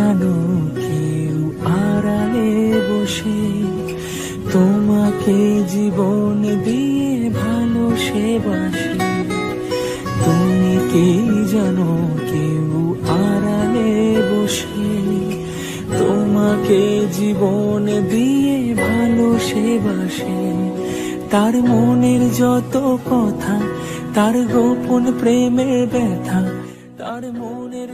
জানো কেউ আড়ালে বসে, তোমাকে জীবন দিয়ে ভালো সে বাসে। তুমি কে জানো কেউ আড়ালে বসে, তোমাকে জীবন দিয়ে ভালো সে বাসে। তার মনের যত কথা, তার গোপন প্রেমের ব্যথা, তার মনের